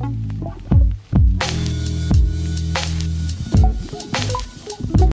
Thank you.